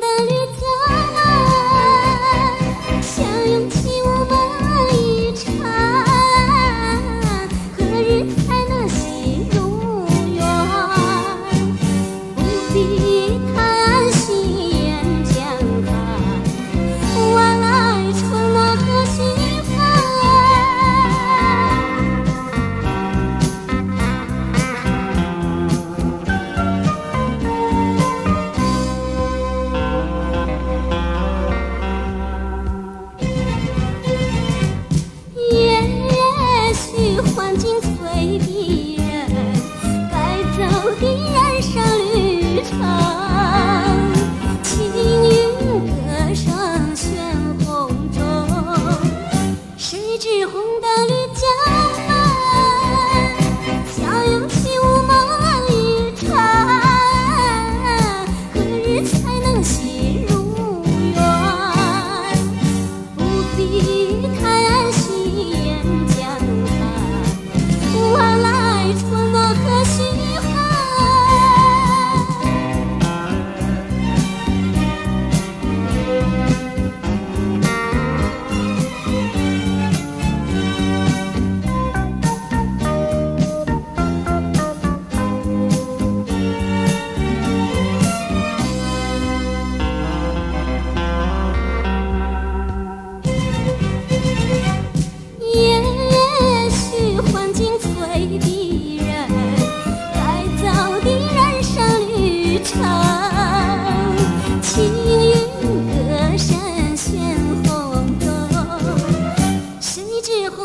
的旅程，想用。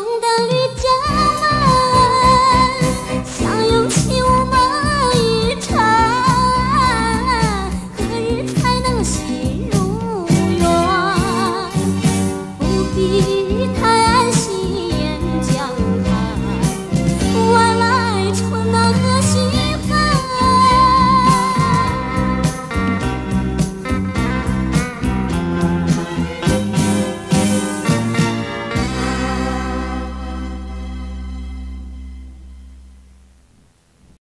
等到绿。